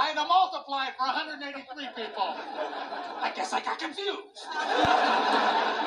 I had to multiply it for 183 people. I guess I got confused.